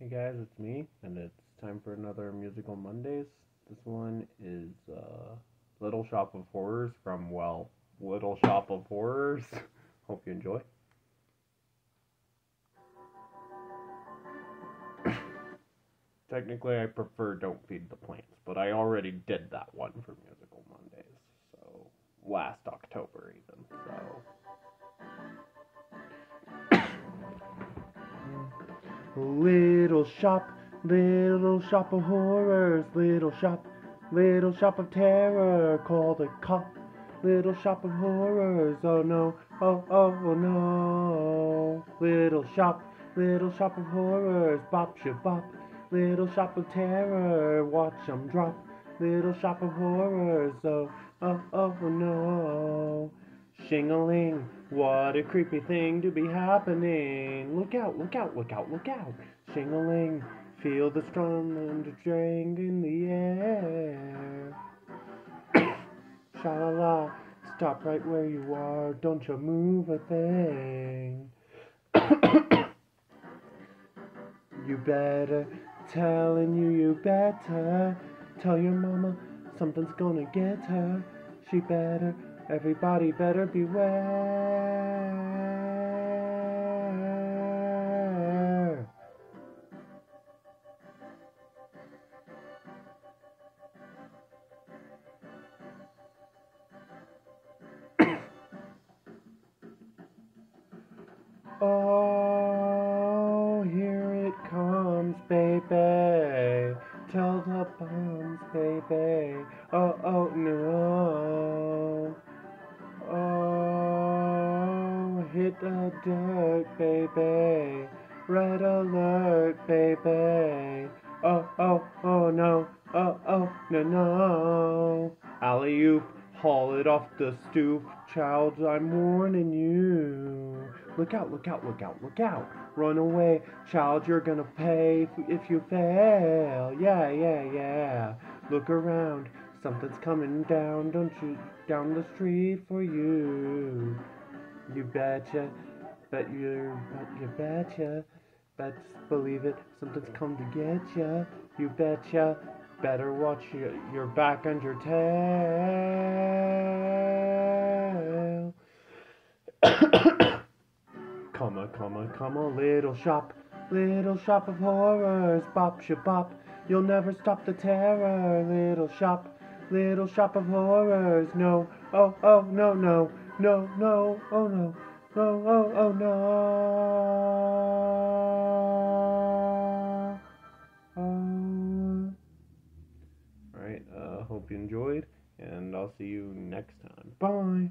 Hey guys, it's me, and it's time for another Musical Mondays. This one is uh, Little Shop of Horrors from, well, Little Shop of Horrors. Hope you enjoy. Technically, I prefer Don't Feed the Plants, but I already did that one for Musical Mondays, so last October even, so. Little shop, little shop of horrors, little shop, little shop of terror, call the cop. Little shop of horrors, oh no, oh oh oh no. Little shop, little shop of horrors, bop shabop. Little shop of terror, watch 'em drop. Little shop of horrors, oh oh oh oh no. Shingling, what a creepy thing to be happening. Look out, look out, look out, look out. Shingling, feel the Sturm und Drang in the air. Sha la la, stop right where you are, don't you move a thing. you better, telling you, you better, tell your mama something's gonna get her. She better, everybody better beware. Oh, here it comes, baby. Tell the bombs, baby. Oh, oh, no. Hit the dirt, baby. Red alert, baby. Oh, oh, oh, no. Oh, oh, no, no. Alley oop, haul it off the stoop. Child, I'm warning you. Look out, look out, look out, look out. Run away, child, you're gonna pay if you fail. Yeah, yeah, yeah. Look around, something's coming down, don't you? Down the street for you. You betcha, bet you, bet you betcha. Bet believe it, something's come to get ya. You betcha. Better watch your, your back and your tail. Comma, comma, comma, little shop, little shop of horrors, bop shabop. You'll never stop the terror, little shop, little shop of horrors. No, oh, oh, no, no, no, no, oh, no, no, oh, oh, no. Oh. Alright, uh, hope you enjoyed, and I'll see you next time. Bye.